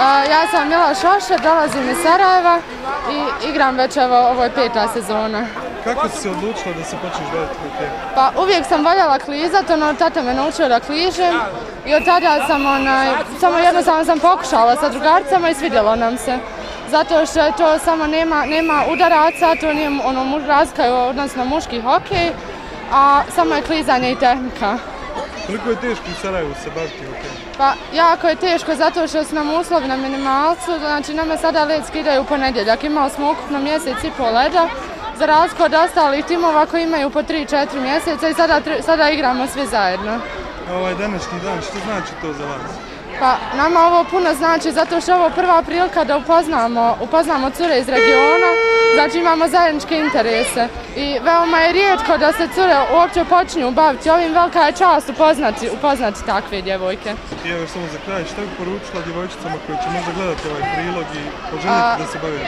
Ja sam Mila Šoše, dolazim iz Sarajeva i igram već evo, ovo je peta sezona. Kako si se odlučila da se počneš baviti? Pa uvijek sam voljela klizat, ono, tata me naučio da kližem i od tada sam, onaj, samo jednostavno sam pokušala sa drugaricama i svidjelo nam se. Zato što to samo nema, nema udaraca, to nije ono razlika odnosno muški hokej, a samo je klizanje i tehnika. Koliko je teško u Sarajevu se baviti hokejem? Pa jako je teško zato što su nam uslovi na minimalcu, znači nama sada led skidaju u ponedjeljak. Imali smo ukupno mjesec i pol leda, za razliku od ostalih timova koji imaju po 3-4 mjeseca i sada, sada igramo svi zajedno. A ovaj današnji dan, što znači to za vas? Pa nama ovo puno znači zato što je ovo prva prilika da upoznamo, upoznamo cure iz regiona, znači imamo zajedničke interese i veoma je rijetko da se cure uopće počinju baviti ovim, velika je čast upoznati, upoznati takve djevojke. I evo samo za kraj, što bi poručila djevojčicama koji će možda gledati ovaj prilog i poželjeti da se bavaju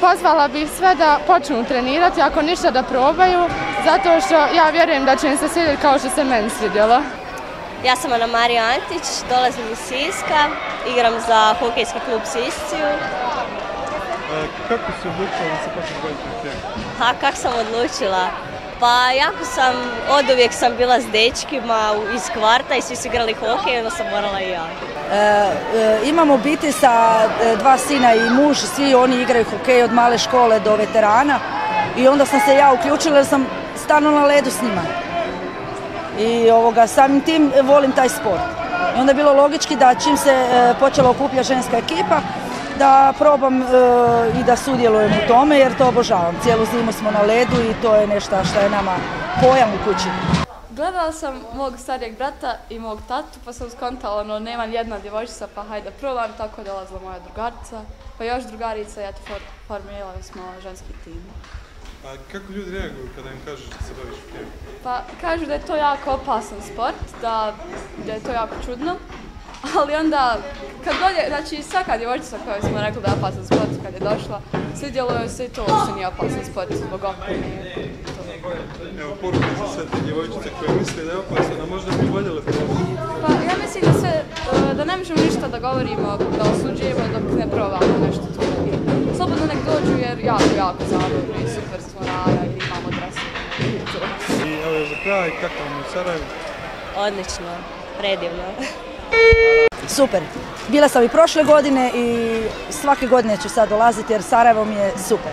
Pozvala bih sve da počnu trenirati, ako ništa da probaju, zato što ja vjerujem da će im se svidjeti kao što se meni svidjelo. Ja sam Ana Marija Antić, dolazim iz Siska, igram za hokejski klub Sisciju. kako si odlučila da se počneš baviti A kako sam odlučila? Pa jako sam, od uvijek sam bila s dečkima iz kvarta i svi su igrali hokej, onda sam morala i ja. E, e, imam obitelj sa e, dva sina i muž, svi oni igraju hokej od male škole do veterana i onda sam se ja uključila jer sam stano na ledu s njima i ovoga, samim tim volim taj sport. I onda je bilo logički da čim se e, počela okupljati ženska ekipa, da probam e, i da sudjelujem u tome jer to obožavam. Cijelu zimu smo na ledu i to je nešto što je nama pojam u kući. Gledala sam mog starijeg brata i mog tatu pa sam skontala ono nema jedna djevojčica pa hajde probam, tako je dolazila moja drugarica, pa još drugarica i eto formirali smo ženski tim. A kako ljudi reaguju kada im kažeš da se baviš hokejem? Pa kažu da je to jako opasan sport, da, da je to jako čudno. Ali onda, kad dolje, znači svaka djevojčica koja smo rekli da je opasan sport kad je došla, svidjelo joj se i to što nije opasan sport zbog opreme. Evo poruka za sve te djevojčice koje misle da je opasan, a možda bi voljele probati. Pa ja mislim da sve, da ne možemo ništa da govorimo, da osuđujemo dok ne probamo nešto tu. Jer jako, jako zabavno i super smo rada i imamo dresove. I evo za kraj, kako vam u Sarajevu? Odlično, predivno. Super. Bila sam i prošle godine i svake godine ću sad dolaziti jer Sarajevo mi je super.